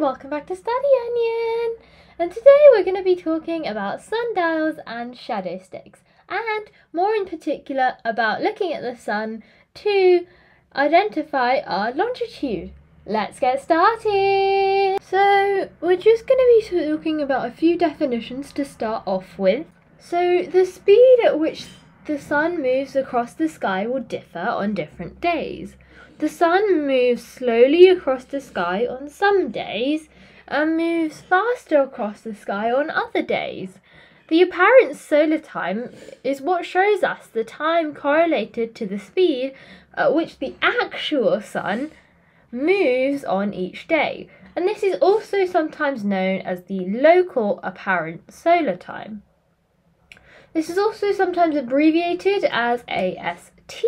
welcome back to Study Onion. And today we're going to be talking about sundials and shadow sticks, and more in particular about looking at the sun to identify our longitude. Let's get started. So, we're just going to be talking about a few definitions to start off with. So, the speed at which the sun moves across the sky will differ on different days. The sun moves slowly across the sky on some days and moves faster across the sky on other days. The apparent solar time is what shows us the time correlated to the speed at which the actual sun moves on each day, and this is also sometimes known as the local apparent solar time. This is also sometimes abbreviated as AST.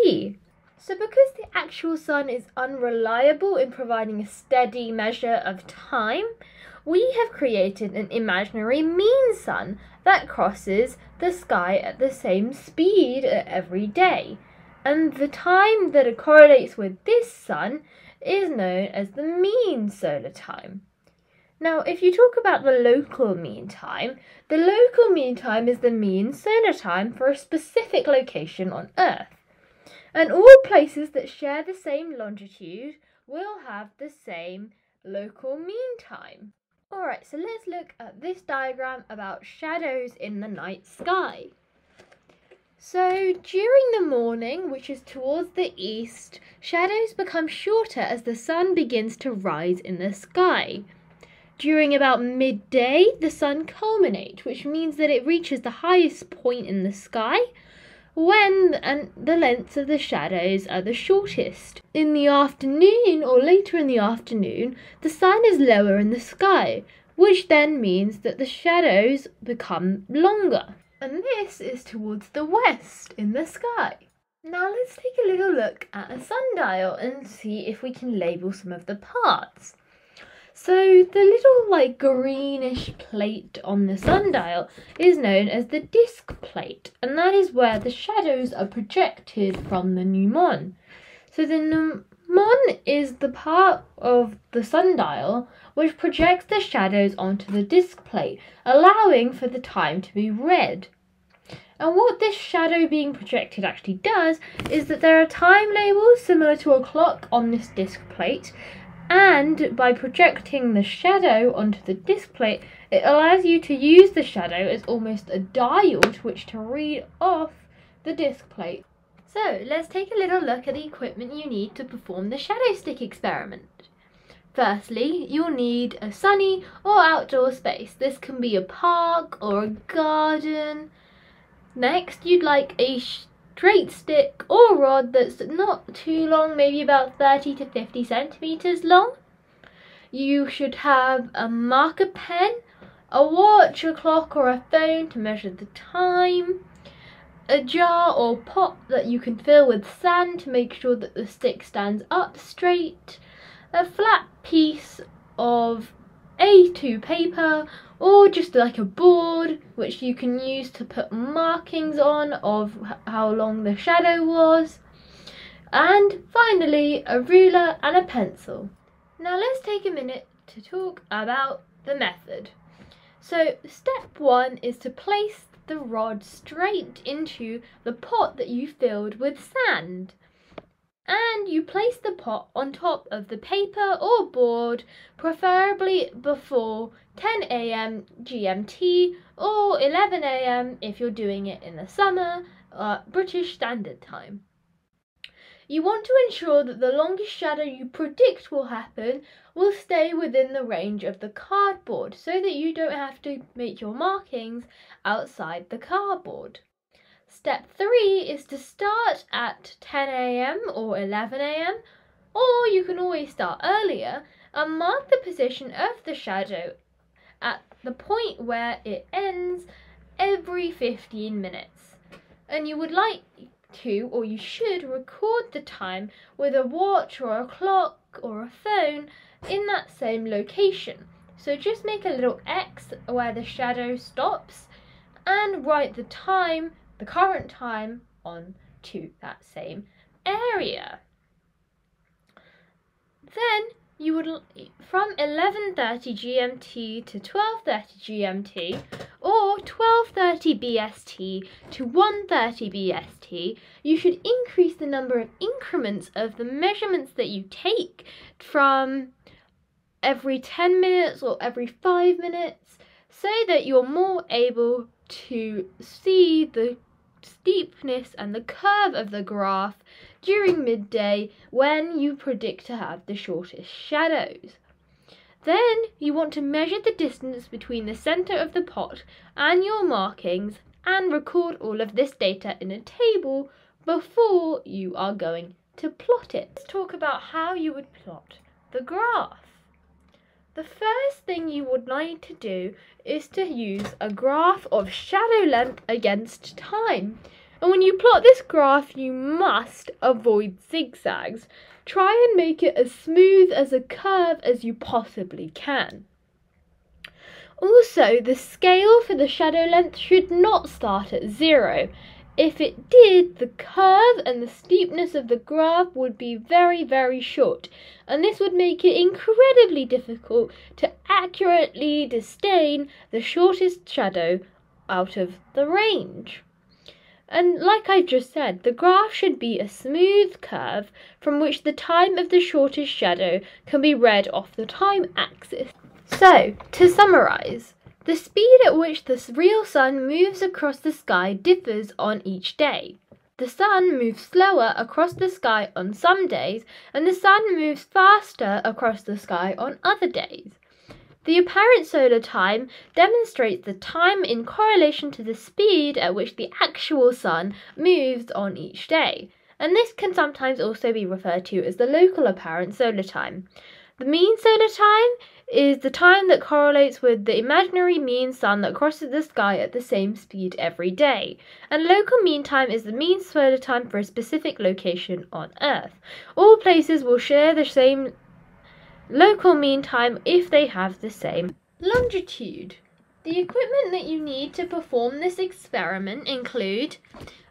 So, because the actual sun is unreliable in providing a steady measure of time, we have created an imaginary mean sun that crosses the sky at the same speed every day. And the time that it correlates with this sun is known as the mean solar time. Now, if you talk about the local mean time, the local mean time is the mean solar time for a specific location on Earth and all places that share the same longitude will have the same local mean time. Alright, so let's look at this diagram about shadows in the night sky. So during the morning, which is towards the east, shadows become shorter as the sun begins to rise in the sky. During about midday, the sun culminates, which means that it reaches the highest point in the sky, when and the lengths of the shadows are the shortest. In the afternoon or later in the afternoon, the sun is lower in the sky, which then means that the shadows become longer. And this is towards the west in the sky. Now let's take a little look at a sundial and see if we can label some of the parts. So the little like greenish plate on the sundial is known as the disk plate, and that is where the shadows are projected from the gnomon. So the gnomon is the part of the sundial which projects the shadows onto the disk plate, allowing for the time to be read. And what this shadow being projected actually does is that there are time labels similar to a clock on this disk plate and by projecting the shadow onto the display, it allows you to use the shadow as almost a dial to which to read off the disc plate. So let's take a little look at the equipment you need to perform the shadow stick experiment. Firstly, you'll need a sunny or outdoor space. This can be a park or a garden. Next, you'd like a straight stick or rod that's not too long, maybe about 30 to 50 centimeters long. You should have a marker pen, a watch, a clock or a phone to measure the time, a jar or pot that you can fill with sand to make sure that the stick stands up straight, a flat piece of A2 paper or just like a board which you can use to put markings on of how long the shadow was and finally a ruler and a pencil. Now let's take a minute to talk about the method. So step one is to place the rod straight into the pot that you filled with sand and you place the pot on top of the paper or board, preferably before 10 a.m. GMT or 11 a.m. if you're doing it in the summer, uh, British Standard Time. You want to ensure that the longest shadow you predict will happen will stay within the range of the cardboard so that you don't have to make your markings outside the cardboard. Step 3 is to start at 10 a.m. or 11 a.m. or you can always start earlier and mark the position of the shadow at the point where it ends every 15 minutes. And you would like to or you should record the time with a watch or a clock or a phone in that same location. So just make a little X where the shadow stops and write the time the current time on to that same area. Then you would from 11:30 GMT to 12:30 GMT or 12:30 BST to 1:30 BST, you should increase the number of increments of the measurements that you take from every 10 minutes or every 5 minutes so that you're more able to see the steepness and the curve of the graph during midday when you predict to have the shortest shadows. Then you want to measure the distance between the centre of the pot and your markings and record all of this data in a table before you are going to plot it. Let's talk about how you would plot the graph. The first thing you would like to do is to use a graph of shadow length against time. And when you plot this graph, you must avoid zigzags. Try and make it as smooth as a curve as you possibly can. Also, the scale for the shadow length should not start at zero. If it did, the curve and the steepness of the graph would be very, very short, and this would make it incredibly difficult to accurately disdain the shortest shadow out of the range. And like I just said, the graph should be a smooth curve from which the time of the shortest shadow can be read off the time axis. So, to summarise, the speed at which the real sun moves across the sky differs on each day. The sun moves slower across the sky on some days, and the sun moves faster across the sky on other days. The apparent solar time demonstrates the time in correlation to the speed at which the actual sun moves on each day, and this can sometimes also be referred to as the local apparent solar time. The mean solar time is the time that correlates with the imaginary mean sun that crosses the sky at the same speed every day. And local mean time is the mean solar time for a specific location on Earth. All places will share the same local mean time if they have the same longitude. The equipment that you need to perform this experiment include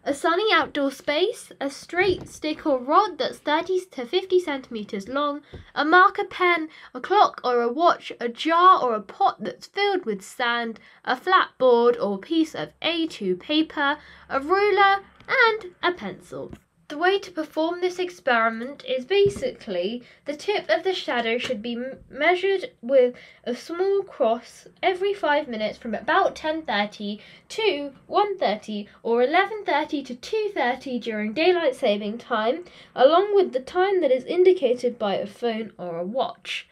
a sunny outdoor space, a straight stick or rod that's 30 to 50 centimeters long, a marker pen, a clock or a watch, a jar or a pot that's filled with sand, a flat board or piece of A2 paper, a ruler, and a pencil. The way to perform this experiment is basically the tip of the shadow should be measured with a small cross every 5 minutes from about 10:30 to 1:30 or 11:30 to 2:30 during daylight saving time along with the time that is indicated by a phone or a watch.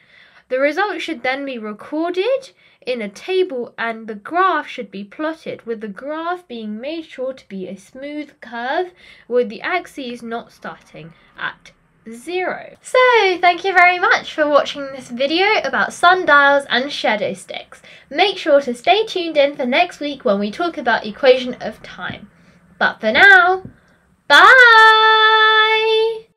The result should then be recorded in a table and the graph should be plotted with the graph being made sure to be a smooth curve with the axes not starting at zero. So thank you very much for watching this video about sundials and shadow sticks. Make sure to stay tuned in for next week when we talk about equation of time. But for now, bye!